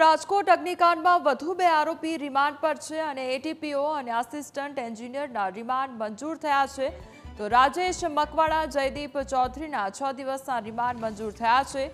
રાજકોટ અગ્નિકાંડમાં વધુ બે આરોપી રિમાન્ડ પર છે અને એટીપીઓ અને આસિસ્ટન્ટ એન્જિનિયરના રિમાન્ડ મંજૂર થયા છે. તો રાજેશ મકવાણા, જયદીપ ચૌધરીના છ દિવસના રિમાન્ડ મંજૂર થયા છે.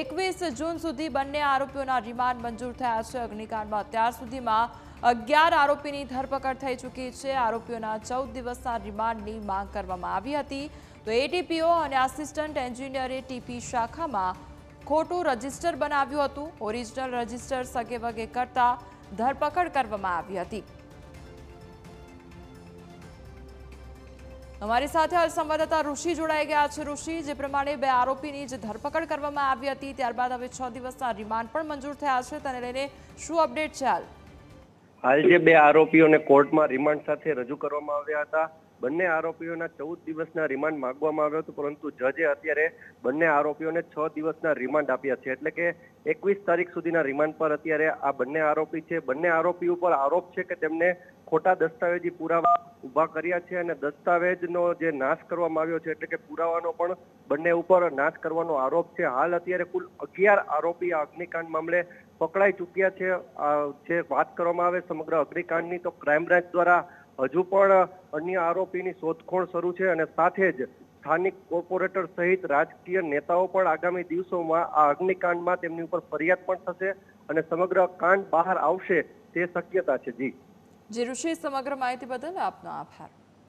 એકવીસ જૂન સુધી બંને આરોપીઓના રિમાન્ડ મંજૂર થયા છે અગ્નિકાંડમાં. અત્યાર સુધીમાં અગિયાર આરોપીની ધરપકડ થઈ ચૂકી છે. આરોપીઓના ચૌદ દિવસના રિમાન્ડની માંગ કરવામાં આવી હતી. તો એટીપીઓ અને આસિસ્ટન્ટ એન્જિનિયરે ટીપી શાખામાં ખોટું રજિસ્ટર બનાવ્યું હતું. ઓરિજિનલ રજિસ્ટર સગે વગે કરતા ધરપકડ કરવામાં આવી હતી. અમારી સાથે હાલ સંવાદદાતા ઋષિ જોડાઈ ગયા છે. ઋષિ, જે પ્રમાણે બે આરોપીની જે ધરપકડ કરવામાં આવી હતી, ત્યારબાદ હવે છ દિવસના રિમાન્ડ પણ મંજૂર થયા છે. તેને લઈને શું અપડેટ છે હાલ? હાલ જે બે આરોપીઓને કોર્ટમાં રિમાન્ડ સાથે રજૂ કરવામાં આવ્યા હતા બંને આરોપીઓના ચૌદ દિવસના રિમાન્ડ માગવામાં આવ્યો હતો, પરંતુ જજે અત્યારે બંને આરોપીઓને છ દિવસના રિમાન્ડ આપ્યા છે. એટલે કે એકવીસ તારીખ સુધીના રિમાન્ડ પર અત્યારે આ બંને આરોપી છે. બંને આરોપી ઉપર આરોપ છે કે તેમને ખોટા દસ્તાવેજી પુરાવા ઊભા કર્યા છે અને દસ્તાવેજનો જે નાશ કરવામાં આવ્યો છે, એટલે કે પુરાવાનો પણ બંને ઉપર નાશ કરવાનો આરોપ છે. હાલ અત્યારે કુલ અગિયાર આરોપી આ અગ્નિકાંડ મામલે પકડાઈ ચૂક્યા છે. જે વાત કરવામાં આવે સમગ્ર અગ્નિકાંડની, તો ક્રાઇમ બ્રાન્ચ દ્વારા હજુ પણ અન્ય આરોપીની શોધખોળ શરૂ છે અને સાથે જ સ્થાનિક કોર્પોરેટર સહિત રાજકીય નેતાઓ પણ આગામી દિવસોમાં આ અગ્નિકાંડમાં તેમની ઉપર ફરિયાદ પણ થશે અને સમગ્ર કાંડ બહાર આવશે તે શક્યતા છે. જી. જી ઋષિ, સમગ્ર માહિતી બદલ આપનો આભાર.